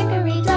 chicory